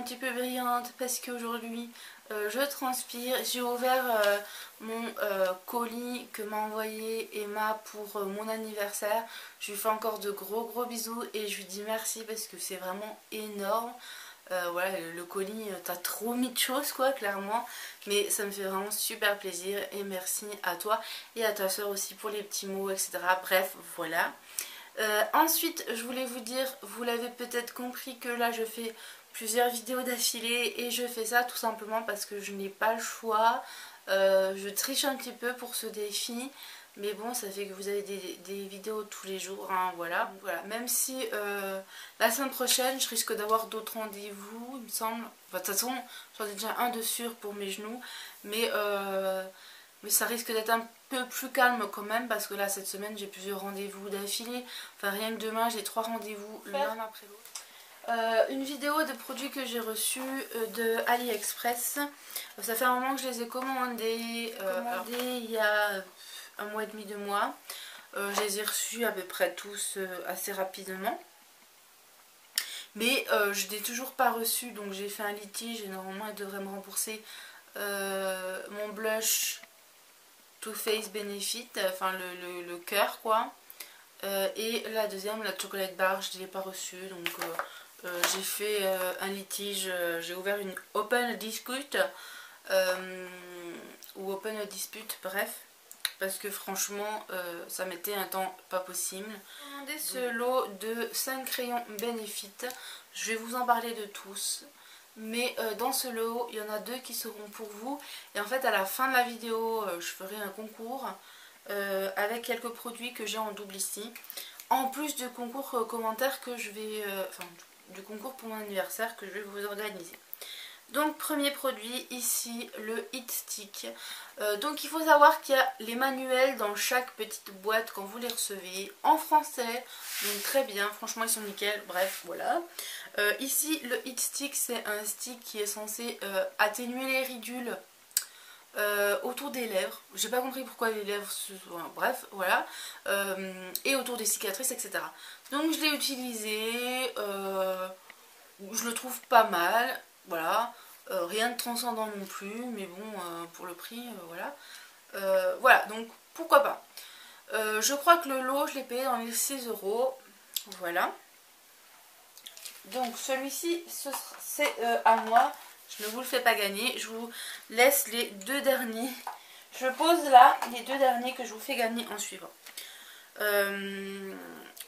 un petit peu brillante parce qu'aujourd'hui euh, je transpire. J'ai ouvert euh, mon euh, colis que m'a envoyé Emma pour mon anniversaire. Je lui fais encore de gros gros bisous et je lui dis merci parce que c'est vraiment énorme. voilà, le colis, t'as trop mis de choses quoi, clairement. Mais ça me fait vraiment super plaisir et merci à toi et à ta soeur aussi pour les petits mots, etc. Bref, voilà. ensuite, je voulais vous dire, vous l'avez peut-être compris que là je fais plusieurs vidéos d'affilée et je fais ça tout simplement parce que je n'ai pas le choix. Euh, je triche un petit peu pour ce défi. Mais bon, ça fait que vous avez des, vidéos tous les jours, hein, voilà. voilà. Même si euh, la semaine prochaine, je risque d'avoir d'autres rendez-vous, il me semble. de toute façon, j'en ai déjà un de sûr pour mes genoux. Mais, euh, mais ça risque d'être un peu plus calme quand même, parce que là, cette semaine, j'ai plusieurs rendez-vous d'affilée. Enfin, rien que demain, j'ai trois rendez-vous l'un après l'autre. Euh, une vidéo de produits que j'ai reçus euh, de AliExpress. Ça fait un moment que je les ai commandés, euh, il y a un mois et demi, deux mois. je les ai reçus à peu près tous assez rapidement. Mais je ne l'ai toujours pas reçu, donc j'ai fait un litige et normalement elle devrait me rembourser mon blush Too Faced Benefit, enfin le, le, cœur quoi. et la deuxième, la chocolate bar, je ne l'ai pas reçue, donc euh, j'ai fait euh, un litige, euh, j'ai ouvert une open dispute ou open dispute, bref, parce que franchement ça m'était un temps pas possible. J'ai demandé ce lot de 5 crayons Benefit, je vais vous en parler de tous. Mais dans ce lot, il y en a deux qui seront pour vous. Et en fait, à la fin de la vidéo, je ferai un concours avec quelques produits que j'ai en double ici. En plus du concours commentaire que je vais... enfin, du concours pour mon anniversaire que je vais vous organiser. Donc premier produit ici le Hit Stick. Euh, donc il faut savoir qu'il y a les manuels dans chaque petite boîte quand vous les recevez en français. Donc très bien, franchement ils sont nickel, bref voilà. Euh, ici le Hit Stick c'est un stick qui est censé euh, atténuer les ridules autour des lèvres. J'ai pas compris pourquoi les lèvres, bref voilà. et autour des cicatrices etc. Donc je l'ai utilisé, euh, je le trouve pas mal, voilà. Euh, rien de transcendant non plus, mais bon, euh, pour le prix, voilà. voilà, donc pourquoi pas. je crois que le lot, je l'ai payé dans les 6 euros, voilà. Donc celui-ci, c'est à moi, je ne vous le fais pas gagner, je vous laisse les deux derniers. Je pose là les deux derniers que je vous fais gagner en suivant.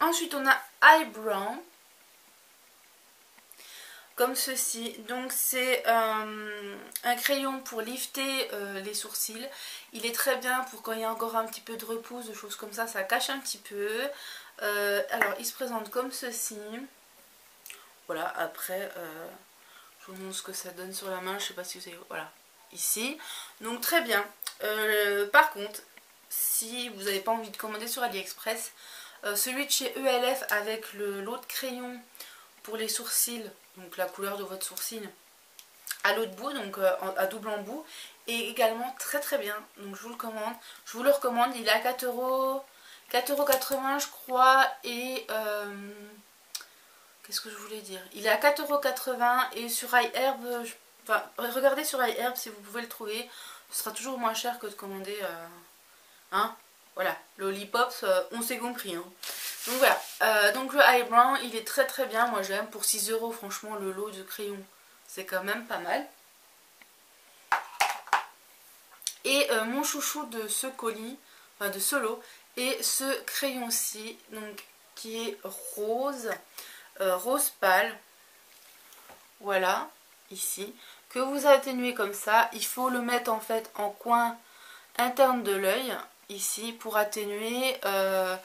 Ensuite, on a Eyebrow. Comme ceci. Donc, c'est euh, un crayon pour lifter euh, les sourcils. Il est très bien pour quand il y a encore un petit peu de repousse, de choses comme ça. Ça cache un petit peu. Euh, alors, il se présente comme ceci. Voilà, après, je vous montre ce que ça donne sur la main. Je sais pas si vous savez. Voilà, ici. Donc, très bien. par contre, si vous n'avez pas envie de commander sur AliExpress, euh, celui de chez ELF avec l'autre crayon pour les sourcils, donc la couleur de votre sourcil, à l'autre bout, donc euh, à double embout, est également très très bien. Donc je vous le commande. Je vous le recommande. Il est à 4 euros. 4,80€ je crois. Et euh, qu'est-ce que je voulais dire Il est à 4,80€ et sur iHerb, enfin regardez sur iHerb si vous pouvez le trouver. Ce sera toujours moins cher que de commander. hein voilà, Lollipops, euh, on s'est compris. Hein. Donc voilà, euh, donc le eyebrow, il est très très bien, moi j'aime. Pour 6 euros, franchement, le lot de crayons, c'est quand même pas mal. Et euh, mon chouchou de ce colis, enfin de ce lot, est ce crayon-ci, donc qui est rose, rose pâle. Voilà, ici. Que vous atténuez comme ça, il faut le mettre en fait en coin interne de l'œil ici pour atténuer euh,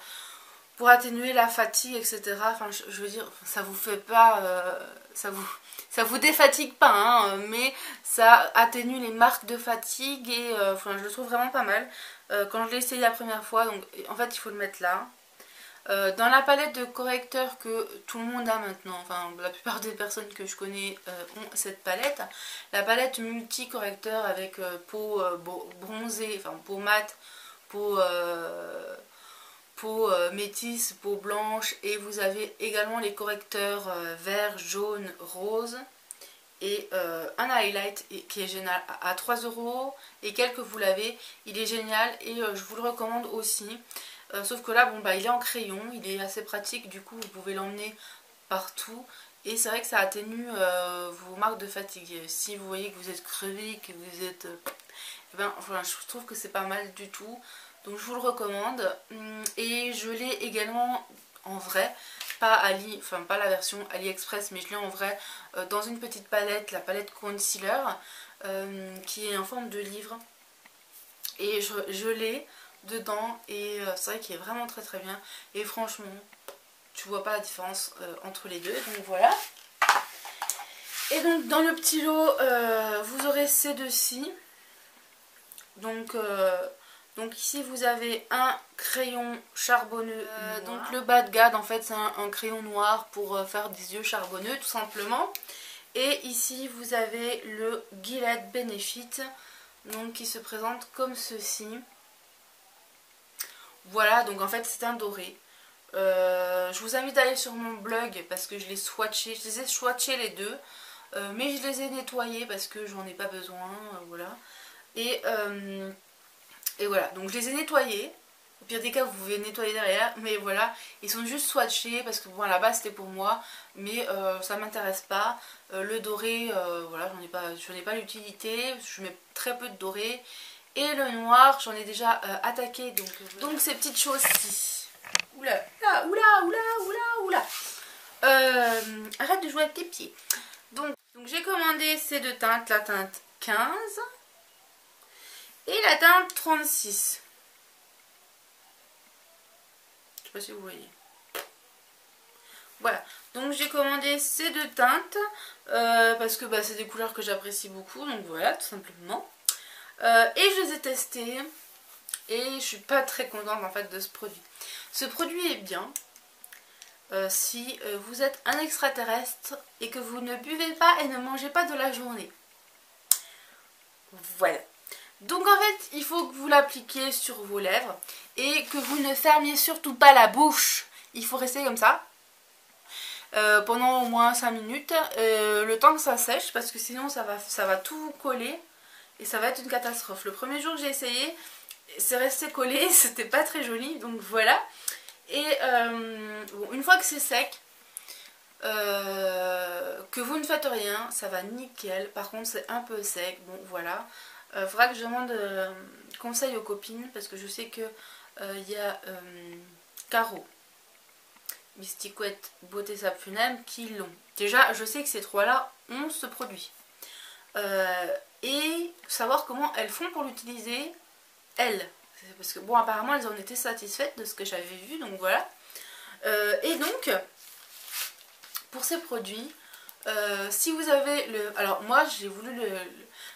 pour atténuer la fatigue etc enfin je, veux dire ça vous fait pas euh, ça vous ça vous défatigue pas hein, mais ça atténue les marques de fatigue et euh, enfin je le trouve vraiment pas mal quand je l'ai essayé la première fois donc en fait il faut le mettre là dans la palette de correcteurs que tout le monde a maintenant, enfin la plupart des personnes que je connais ont cette palette, la palette multi-correcteur avec peau bronzée, enfin peau mate, peau, euh, peau euh, métisse, peau blanche et vous avez également les correcteurs euh, vert, jaune, rose et un highlight qui est génial à 3 euros et quelques vous l'avez il est génial et je vous le recommande aussi sauf que là bon bah il est en crayon il est assez pratique du coup vous pouvez l'emmener partout. Et c'est vrai que ça atténue vos marques de fatigue. Si vous voyez que vous êtes crevé que vous êtes eh ben, voilà, je trouve que c'est pas mal du tout. Donc je vous le recommande. Hum, et je l'ai également en vrai pas Ali, enfin pas la version AliExpress mais je l'ai en vrai euh, dans une petite palette, la palette concealer euh, qui est en forme de livre. Et je, l'ai dedans et euh, c'est vrai qu'il est vraiment très très bien et franchement tu vois pas la différence entre les deux donc voilà et donc dans le petit lot vous aurez ces deux-ci donc donc ici vous avez un crayon charbonneux. Euh, donc le Bad Gad en fait c'est un, crayon noir pour euh, faire des yeux charbonneux tout simplement. Et ici vous avez le Gillette Benefit donc qui se présente comme ceci. Voilà donc en fait c'est un doré. Euh, je vous invite à aller sur mon blog parce que je l'ai swatché, je les ai swatchés les deux. mais je les ai nettoyés parce que j'en ai pas besoin, voilà. Et voilà, donc je les ai nettoyés. Au pire des cas, vous pouvez nettoyer derrière. Mais voilà, ils sont juste swatchés parce que bon, à la base c'était pour moi. Mais euh, ça m'intéresse pas. Euh, le doré, euh, voilà, j'en ai pas, ai pas l'utilité. Je mets très peu de doré. Et le noir, j'en ai déjà attaqué. Donc, donc ces petites choses-ci. Oula, oula, oula, oula, oula. arrête de jouer avec tes pieds. Donc, donc j'ai commandé ces deux teintes, la teinte 15 et la teinte 36. Je sais pas si vous voyez. Voilà, donc j'ai commandé ces deux teintes euh, parce que bah, c'est des couleurs que j'apprécie beaucoup, donc voilà, tout simplement. Euh, et je les ai testées et je suis pas très contente en fait de ce produit. Ce produit est bien euh, si vous êtes un extraterrestre et que vous ne buvez pas et ne mangez pas de la journée. Voilà. Donc en fait, il faut que vous l'appliquiez sur vos lèvres et que vous ne fermiez surtout pas la bouche. Il faut rester comme ça euh, pendant au moins 5 minutes, euh, le temps que ça sèche parce que sinon ça va, ça va tout coller et ça va être une catastrophe. Le premier jour que j'ai essayé, c'est resté collé, c'était pas très joli, donc voilà. Et euh, une fois que c'est sec, que vous ne faites rien, ça va nickel. Par contre c'est un peu sec, bon voilà. Il euh, faudra que je demande euh, conseil aux copines parce que je sais que il euh, y a Caro, Mysticouette, Beauté Sapfunem qui l'ont. Déjà, je sais que ces trois-là ont ce produit. Et savoir comment elles font pour l'utiliser, elles. Parce que bon, apparemment, elles en étaient satisfaites de ce que j'avais vu, donc voilà. et donc, pour ces produits, si vous avez le... Alors moi, j'ai voulu le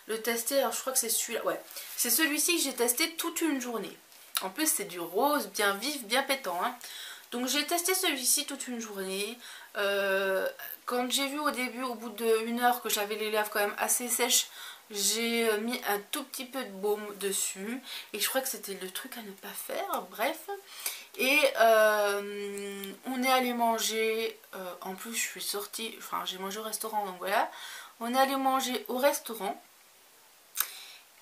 le tester, alors je crois que c'est celui-là, ouais. C'est celui-ci que j'ai testé toute une journée. En plus c'est du rose bien vif, bien pétant. Hein. Donc j'ai testé celui-ci toute une journée. Euh, quand j'ai vu au début, au bout d'une heure, que j'avais les lèvres quand même assez sèches, j'ai euh, mis un tout petit peu de baume dessus. Et je crois que c'était le truc à ne pas faire, bref. Et euh, on est allé manger, en plus je suis sortie, enfin j'ai mangé au restaurant, donc voilà. On est allé manger au restaurant.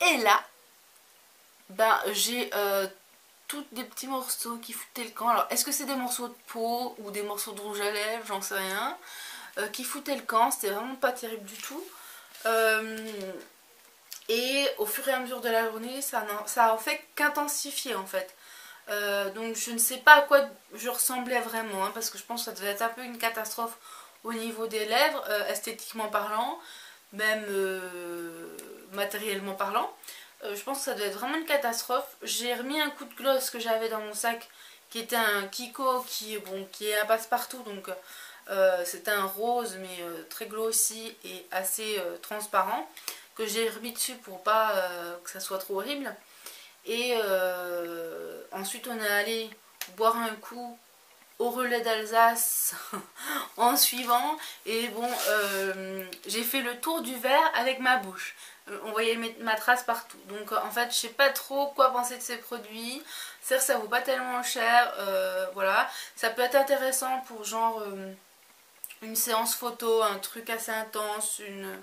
Et là, ben, j'ai euh, tous des petits morceaux qui foutaient le camp. Alors, est-ce que c'est des morceaux de peau ou des morceaux de rouge à lèvres? J'en sais rien. Euh, qui foutaient le camp, c'était vraiment pas terrible du tout. Euh, et au fur et à mesure de la journée, ça, ça a fait qu'intensifier en fait. donc je ne sais pas à quoi je ressemblais vraiment, hein, parce que je pense que ça devait être un peu une catastrophe au niveau des lèvres, esthétiquement parlant, même matériellement parlant. Euh, je pense que ça doit être vraiment une catastrophe. J'ai remis un coup de gloss que j'avais dans mon sac qui était un Kiko qui, bon, qui est à passe-partout. Donc euh, c'était un rose mais euh, très glossy et assez transparent que j'ai remis dessus pour pas que ça soit trop horrible. Et ensuite on est allé boire un coup au relais d'Alsace en suivant et bon j'ai fait le tour du verre avec ma bouche on voyait ma trace partout. Donc en fait je sais pas trop quoi penser de ces produits. Certes ça vaut pas tellement cher, euh, voilà. Ça peut être intéressant pour genre euh, une séance photo, un truc assez intense, une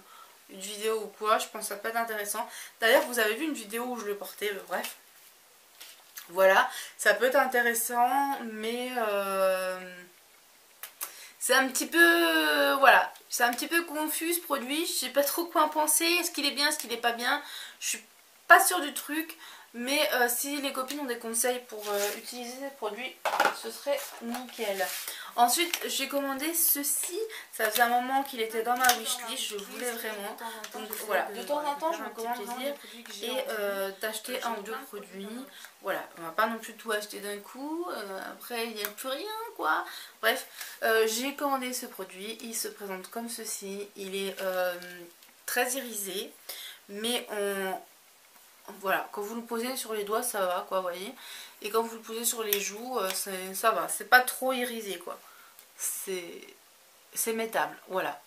une vidéo ou quoi, je pense que ça peut être intéressant. D'ailleurs, vous avez vu une vidéo où je le portais, euh, bref. Voilà, ça peut être intéressant, mais euh, c'est un petit peu, voilà, c'est un petit peu confus ce produit. Je sais pas trop quoi en penser. Est-ce qu'il est bien, est-ce qu'il est pas bien? Je suis pas sûre du truc. Mais euh, si les copines ont des conseils pour euh, utiliser ces produits, ce serait nickel. Ensuite, j'ai commandé ceci. Ça faisait un moment qu'il était dans ma wishlist. Je voulais vraiment. Donc voilà, de temps en temps, je me commande plaisir et euh, d'acheter un ou deux produits. Voilà, on va pas non plus tout acheter d'un coup. après, il n'y a plus rien, quoi. Bref, j'ai commandé ce produit. Il se présente comme ceci. Il est très irisé. Mais on voilà, quand vous le posez sur les doigts, ça va, quoi, voyez. Et quand vous le posez sur les joues, euh, ça va. C'est pas trop irisé, quoi. C'est métable, voilà.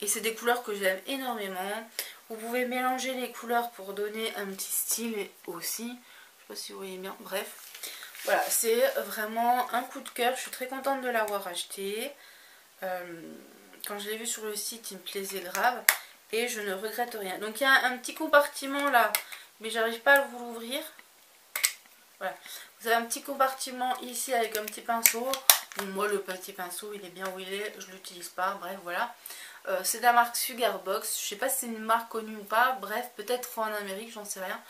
Et c'est des couleurs que j'aime énormément. Vous pouvez mélanger les couleurs pour donner un petit style aussi. Je sais pas si vous voyez bien, bref. Voilà, c'est vraiment un coup de cœur. Je suis très contente de l'avoir acheté. Euh, quand je l'ai vu sur le site, il me plaisait grave. Et je ne regrette rien. Donc il y a un petit compartiment là mais j'arrive pas à vous l'ouvrir. Voilà. Vous avez un petit compartiment ici avec un petit pinceau. moi le petit pinceau il est bien où il est, je l'utilise pas, bref voilà. Euh, c'est de la marque Sugarbox, je sais pas si c'est une marque connue ou pas, bref peut-être en Amérique, j'en sais rien.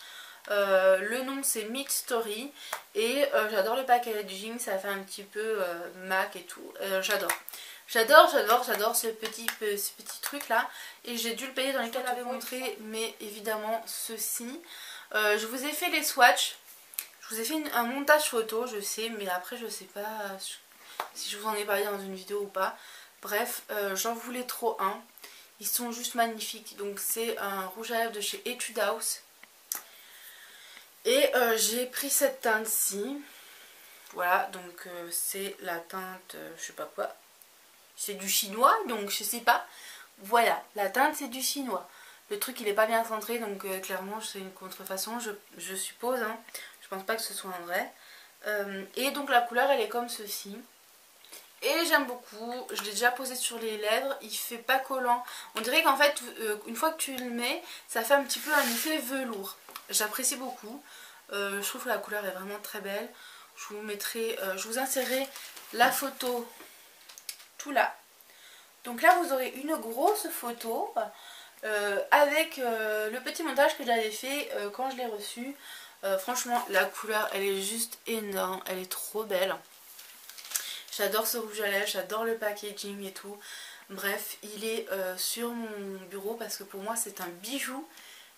Euh, le nom c'est Mix Story et euh, j'adore le packaging, ça fait un petit peu Mac et tout, j'adore. J'adore, j'adore, j'adore ce petit, ce petit truc là. Et j'ai dû le payer dans les cas que montré, mais évidemment ceci. Euh, je vous ai fait les swatchs. Je vous ai fait un montage photo, je sais, mais après je sais pas si je vous en ai parlé dans une vidéo ou pas. Bref, euh, j'en voulais trop un. Ils sont juste magnifiques. Donc c'est un rouge à lèvres de chez Etude House. Et euh, j'ai pris cette teinte-ci. Voilà, donc c'est la teinte, je sais pas quoi, c'est du chinois, donc je sais pas. Voilà, la teinte c'est du chinois. Le truc il est pas bien centré, donc euh, clairement c'est une contrefaçon, je, suppose. Hein. Je pense pas que ce soit un vrai. Euh, et donc la couleur elle est comme ceci. Et j'aime beaucoup, je l'ai déjà posé sur les lèvres, il fait pas collant. On dirait qu'en fait, euh, une fois que tu le mets, ça fait un petit peu un effet velours. J'apprécie beaucoup. je trouve que la couleur est vraiment très belle. Je vous mettrai, je vous insérerai la photo là. Donc là vous aurez une grosse photo euh, avec euh, le petit montage que j'avais fait euh, quand je l'ai reçu. franchement la couleur elle est juste énorme, elle est trop belle. J'adore ce rouge à lèvres, j'adore le packaging et tout. Bref, il est sur mon bureau parce que pour moi c'est un bijou.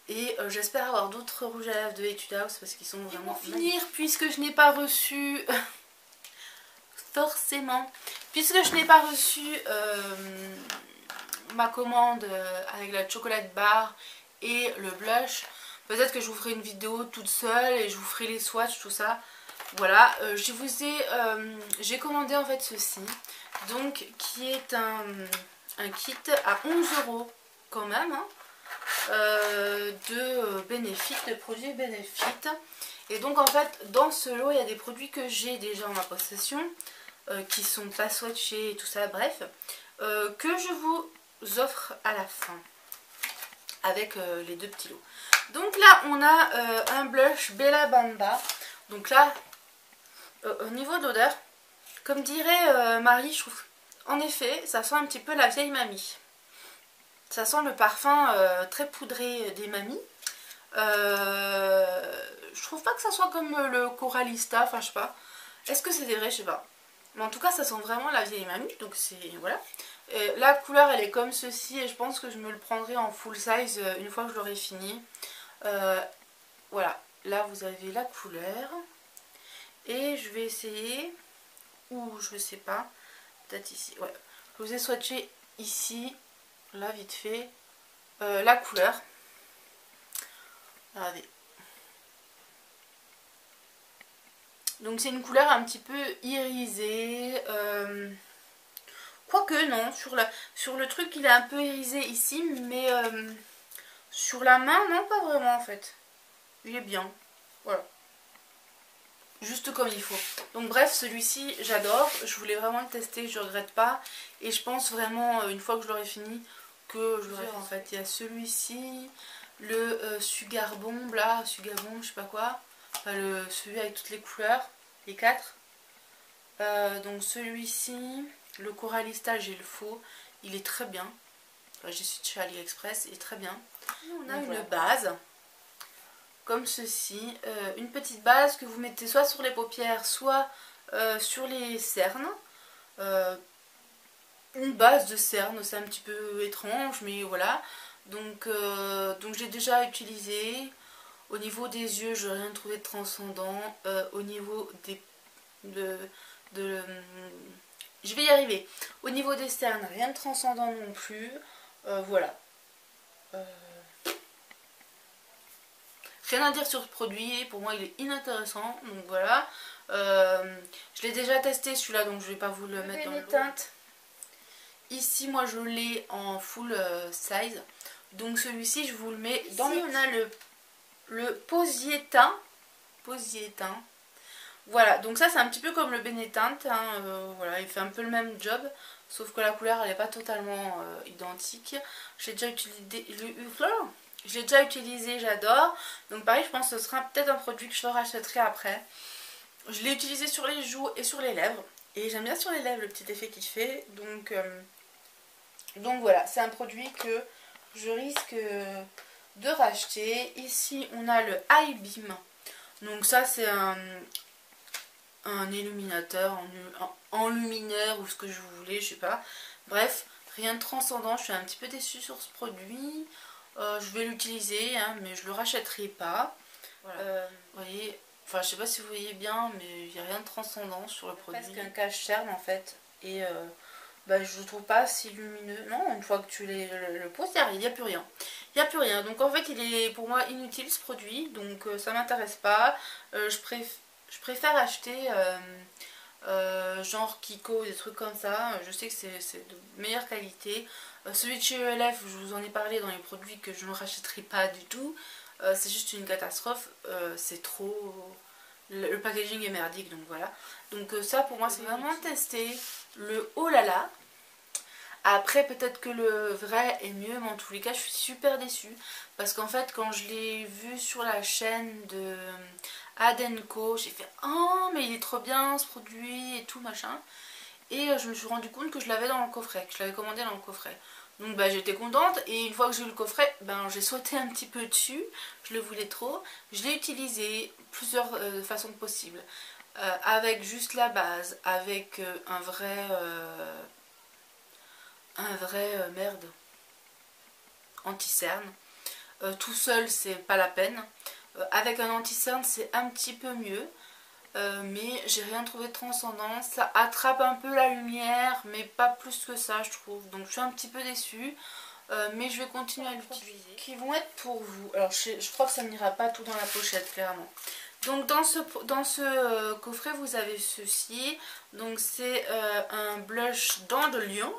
Et j'espère avoir d'autres rouges à lèvres de Etude House parce qu'ils sont vraiment... pour finir, puisque je n'ai pas reçu forcément. Puisque je n'ai pas reçu euh, ma commande euh, avec la chocolate bar et le blush, peut-être que je vous ferai une vidéo toute seule et je vous ferai les swatchs, tout ça. Voilà, euh, je vous ai, j'ai commandé en fait ceci, donc qui est un, un kit à 11 euros quand même, hein, de bénéfices, de produits bénéfices. Et donc en fait, dans ce lot, il y a des produits que j'ai déjà en ma possession. Euh, qui sont pas swatchés et tout ça, bref, euh, que je vous offre à la fin avec euh, les deux petits lots. Donc là, on a un blush Bella Bamba. Donc là, au niveau d'odeur, comme dirait Marie, je trouve, en effet, ça sent un petit peu la vieille mamie. Ça sent le parfum très poudré des mamies. je trouve pas que ça soit comme le Coralista, enfin je sais pas. Est-ce que c'est vrai, je sais pas. Mais en tout cas, ça sent vraiment la vieille mamie. Donc c'est... Voilà. la couleur, elle est comme ceci. Et je pense que je me le prendrai en full size euh, une fois que je l'aurai fini. Euh, voilà. Là, vous avez la couleur. Et je vais essayer... Ou je sais pas. Peut-être ici. Ouais. Je vous ai swatché ici. Là, vite fait. Euh, la couleur. Regardez. Donc c'est une couleur un petit peu irisée. Euh, quoique non, sur, la, sur le truc il est un peu irisé ici, mais euh, sur la main, non pas vraiment en fait. Il est bien. Voilà. Juste comme il faut. Donc bref, celui-ci j'adore. Je voulais vraiment le tester, je regrette pas. Et je pense vraiment, une fois que je l'aurai fini, que je veux en fait. Il y a celui-ci, le euh, Sugar Bomb là, Sugar Bomb, je sais pas quoi. Enfin, le, celui avec toutes les couleurs, les quatre. Euh, donc celui-ci, le Coralista, j'ai le faux. Il est très bien. Enfin, J'ai su de chez AliExpress, il est très bien. On a une base, comme ceci. Euh, une petite base que vous mettez soit sur les paupières, soit sur les cernes une base de cerne, c'est un petit peu étrange, mais voilà. Donc, euh, donc j'ai déjà utilisé. Au niveau des yeux, je n'ai rien trouvé de transcendant. Euh, au niveau des... De, de, je vais y arriver. Au niveau des cernes, rien de transcendant non plus. Euh, voilà. rien à dire sur ce produit. Pour moi, il est inintéressant. Donc voilà. je l'ai déjà testé celui-là, donc je vais pas vous le mettre dans les teintes. Ici, moi, je l'ai en full euh, size. Donc celui-ci, je vous le mets dans Ici, on a le, le. Posier teint. Voilà, donc ça c'est un petit peu comme le Benetint. Hein, euh, voilà, il fait un peu le même job. Sauf que la couleur, elle n'est pas totalement euh, identique. J'ai déjà utilisé... J'ai déjà utilisé, j'adore. Donc pareil, je pense que ce sera peut-être un produit que je rachèterai après. Je l'ai utilisé sur les joues et sur les lèvres. Et j'aime bien sur les lèvres le petit effet qu'il fait. Donc... Donc voilà, c'est un produit que je risque de racheter. Ici, on a le High Beam. Donc ça, c'est un, un illuminateur, en, luminaire ou ce que je voulais, je sais pas. Bref, rien de transcendant. Je suis un petit peu déçue sur ce produit. Euh, je vais l'utiliser, hein, mais je le rachèterai pas. Euh, vous voyez, enfin je sais pas si vous voyez bien, mais il n'y a rien de transcendant sur le produit. C'est un cache-cerne en fait. Et euh, bah, je ne trouve pas si lumineux. Non, une fois que tu les, le, poses, il n'y a plus rien. Il n'y a plus rien. Donc en fait, il est pour moi inutile ce produit. Donc euh, ça m'intéresse pas. Euh, je, je, préfère acheter euh, genre Kiko, des trucs comme ça. Je sais que c'est de meilleure qualité. celui de chez ELF, je vous en ai parlé dans les produits que je ne rachèterai pas du tout. c'est juste une catastrophe. c'est trop... Le, le, packaging est merdique, donc voilà. Donc ça pour moi c'est vraiment tester le oh là là après peut-être que le vrai est mieux mais en tous les cas je suis super déçue parce qu'en fait quand je l'ai vu sur la chaîne de Adenco j'ai fait oh mais il est trop bien ce produit et tout machin et euh, je me suis rendu compte que je l'avais dans le coffret, que je l'avais commandé dans le coffret. Donc bah, j'étais contente et une fois que j'ai eu le coffret, ben, j'ai sauté un petit peu dessus, je le voulais trop. Je l'ai utilisé plusieurs euh, façons possibles. Euh, avec juste la base, avec un vrai un vrai euh, merde anti-cerne. Euh, tout seul, c'est pas la peine. Euh, avec un anti-cerne, c'est un petit peu mieux. mais j'ai rien trouvé de transcendant. Ça attrape un peu la lumière, mais pas plus que ça, je trouve. Donc je suis un petit peu déçue. mais je vais continuer à l'utiliser. Qui vont être pour vous. Alors je, je crois que ça n'ira pas tout dans la pochette, clairement. Donc dans ce, dans ce coffret, vous avez ceci. Donc c'est un blush dans de lion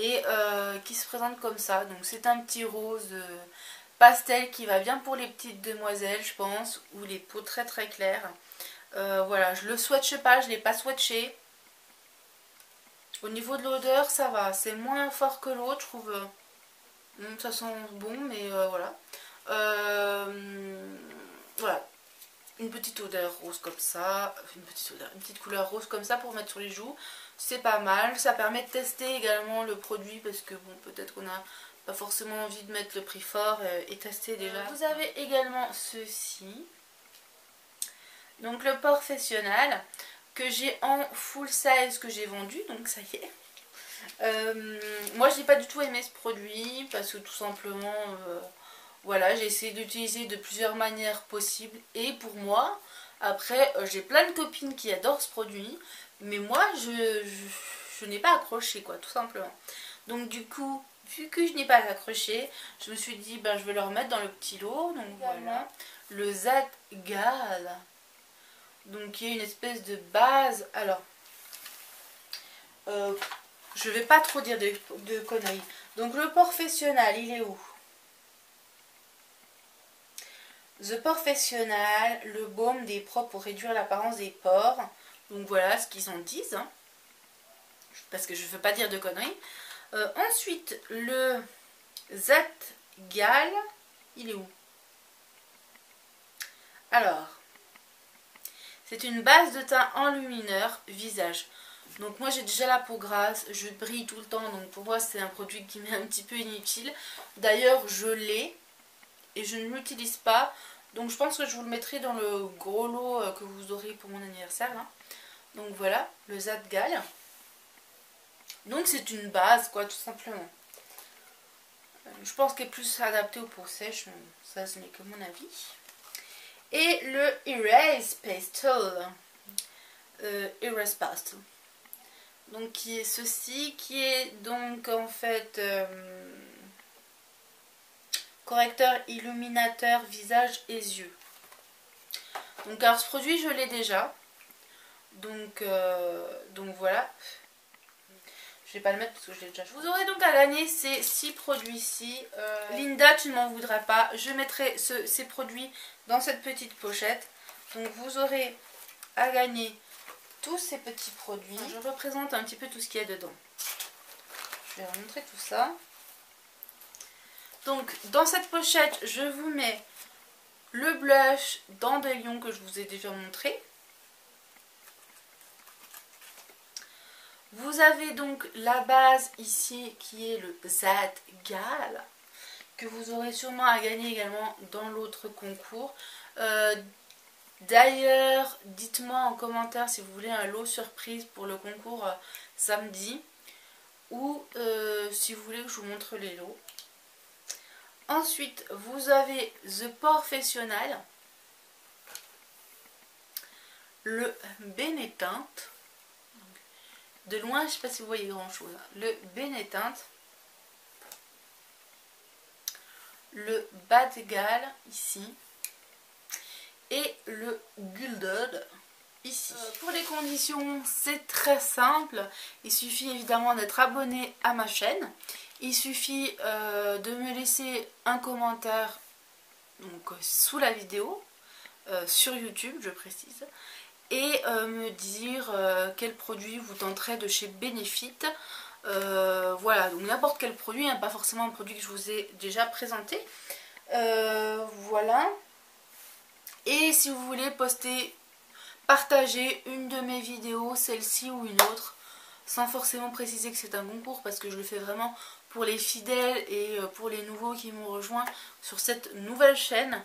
et euh, qui se présente comme ça. Donc c'est un petit rose euh, pastel qui va bien pour les petites demoiselles je pense, ou les peaux très très claires. Euh, voilà, je le swatche pas, je l'ai pas swatché. Au niveau de l'odeur, ça va, c'est moins fort que l'autre, je trouve. ça sent bon, mais voilà. voilà, une petite odeur rose comme ça, une petite odeur, une petite couleur rose comme ça pour mettre sur les joues c'est pas mal. Ça permet de tester également le produit parce que bon, peut-être qu'on n'a pas forcément envie de mettre le prix fort euh, et tester déjà. Vous avez également ceci. Donc le professionnel que j'ai en full size que j'ai vendu, donc ça y est. Euh, moi j'ai pas du tout aimé ce produit parce que tout simplement euh, voilà j'ai essayé d'utiliser de plusieurs manières possibles et pour moi après j'ai plein de copines qui adorent ce produit mais moi, je, je, n'ai pas accroché, quoi, tout simplement. Donc du coup, vu que je n'ai pas accroché, je me suis dit, ben, je vais le remettre dans le petit lot. Donc voilà, le Zadgal. Donc il y a une espèce de base. Alors, euh, je vais pas trop dire de, de conneries. Donc le professionnel, il est où? The Professional, le baume des propres pour réduire l'apparence des pores. Donc voilà ce qu'ils en disent. Hein. Parce que je ne veux pas dire de conneries. ensuite, le Z-Gal, il est où? Alors, c'est une base de teint enlumineur visage. Donc moi j'ai déjà la peau grasse, je brille tout le temps, donc pour moi c'est un produit qui m'est un petit peu inutile. D'ailleurs je l'ai et je ne l'utilise pas. Donc je pense que je vous le mettrai dans le gros lot euh, que vous aurez pour mon anniversaire. Donc voilà, le Zadgal. Donc c'est une base quoi tout simplement. Euh, je pense qu'elle est plus adaptée aux peaux sèches, ça ce n'est que mon avis. Et le Erase Pastel. Euh, Erase Pastel donc qui est ceci, qui est donc en fait euh, correcteur illuminateur visage et yeux. Donc alors ce produit je l'ai déjà, donc, euh, donc voilà. Je vais pas le mettre parce que je l'ai déjà. Vous aurez donc à gagner ces six produits-ci. Euh, Linda, tu ne m'en voudras pas. Je mettrai ces produits dans cette petite pochette. Donc vous aurez à gagner tous ces petits produits. Je représente un petit peu tout ce qu'il y a dedans. Je vais vous montrer tout ça. Donc, dans cette pochette, je vous mets le blush Dandelion que je vous ai déjà montré. Vous avez donc la base ici qui est le Zad Gal que vous aurez sûrement à gagner également dans l'autre concours. Euh, D'ailleurs, dites-moi en commentaire si vous voulez un lot surprise pour le concours euh, samedi ou euh, si vous voulez que je vous montre les lots. Ensuite, vous avez The Professionnel, le Bénéteinte. De loin, je ne sais pas si vous voyez grand chose. Le Bénéteinte. Le Bas ici et le Guldod ici. Euh, pour les conditions, c'est très simple. Il suffit évidemment d'être abonné à ma chaîne. Il suffit euh, de me laisser un commentaire donc, sous la vidéo, euh, sur YouTube je précise, et me dire quel produit vous tenterez de chez Benefit. voilà, donc n'importe quel produit, hein, pas forcément un produit que je vous ai déjà présenté. voilà. Et si vous voulez poster, partager une de mes vidéos, celle-ci ou une autre, sans forcément préciser que c'est un concours parce que je le fais vraiment pour les fidèles et euh, pour les nouveaux qui m'ont rejoint sur cette nouvelle chaîne.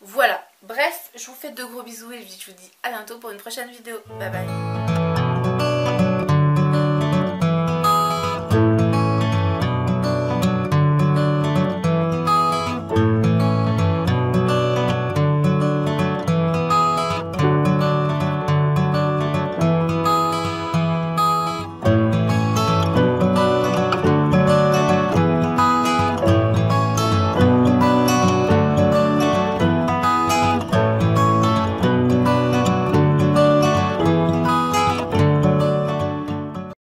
Voilà, bref, je vous fais de gros bisous et je vous dis à bientôt pour une prochaine vidéo. Bye bye